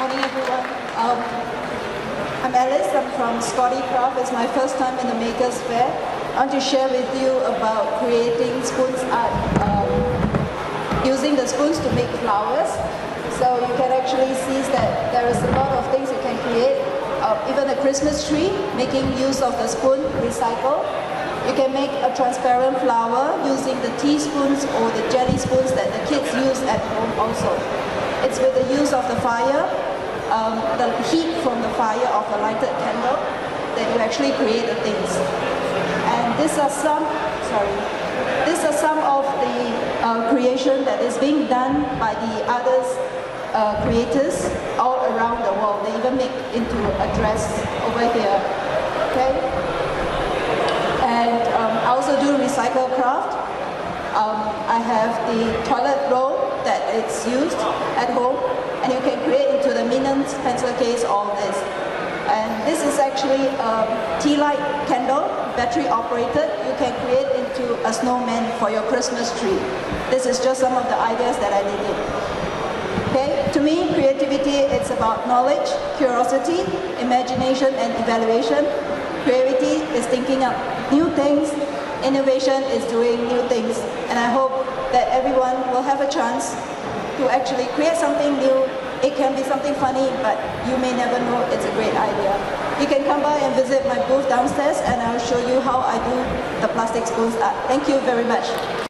Morning, everyone. Um, I'm Alice. I'm from Scottie Craft. It's my first time in the Makers Faire. I want to share with you about creating spoons art um, using the spoons to make flowers. So you can actually see that there is a lot of things you can create. Uh, even a Christmas tree, making use of the spoon recycle. You can make a transparent flower using the teaspoons or the jelly spoons that the kids use at home also. It's with the use of the fire, um, the heat from the fire of a lighted candle that you actually create the things. And these are some, sorry, these are some of the uh, creation that is being done by the others uh, creators all around the world. They even make into a dress over here. Okay? And um, I also do recycle craft. Um, I have the toilet roll that it's used at home and you can create pencil case all this. And this is actually a tea light candle, battery operated. You can create into a snowman for your Christmas tree. This is just some of the ideas that I did. Okay, to me, creativity it's about knowledge, curiosity, imagination, and evaluation. Creativity is thinking up new things, innovation is doing new things, and I hope that everyone will have a chance to actually create something new. It can be something funny, but you may never know it's a great idea. You can come by and visit my booth downstairs and I'll show you how I do the plastic spoons art. Uh, thank you very much.